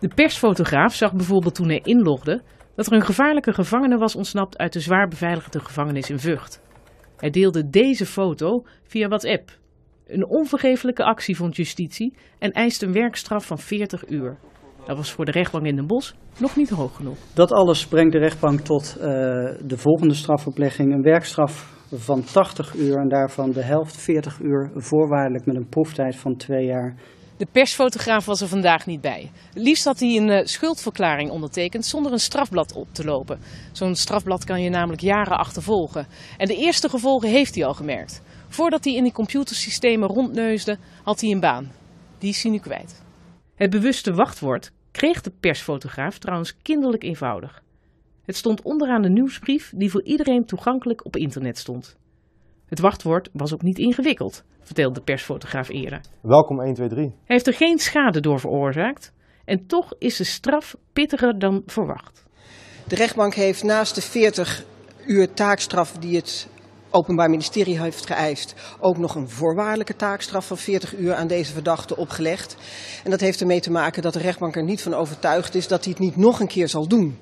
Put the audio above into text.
De persfotograaf zag bijvoorbeeld toen hij inlogde dat er een gevaarlijke gevangene was ontsnapt uit de zwaar beveiligde gevangenis in Vught. Hij deelde deze foto via WhatsApp. Een onvergeeflijke actie vond justitie en eiste een werkstraf van 40 uur. Dat was voor de rechtbank in Den Bosch nog niet hoog genoeg. Dat alles brengt de rechtbank tot uh, de volgende strafoplegging. Een werkstraf van 80 uur en daarvan de helft 40 uur voorwaardelijk met een proeftijd van twee jaar. De persfotograaf was er vandaag niet bij. Liefst had hij een uh, schuldverklaring ondertekend zonder een strafblad op te lopen. Zo'n strafblad kan je namelijk jaren achtervolgen. En de eerste gevolgen heeft hij al gemerkt. Voordat hij in die computersystemen rondneusde, had hij een baan. Die is hij nu kwijt. Het bewuste wachtwoord kreeg de persfotograaf trouwens kinderlijk eenvoudig. Het stond onderaan de nieuwsbrief die voor iedereen toegankelijk op internet stond. Het wachtwoord was ook niet ingewikkeld, vertelde de persfotograaf eerder. Welkom 123. Hij heeft er geen schade door veroorzaakt en toch is de straf pittiger dan verwacht. De rechtbank heeft naast de 40 uur taakstraf die het Openbaar Ministerie heeft geëist ook nog een voorwaardelijke taakstraf van 40 uur aan deze verdachte opgelegd. En dat heeft ermee te maken dat de rechtbank er niet van overtuigd is dat hij het niet nog een keer zal doen.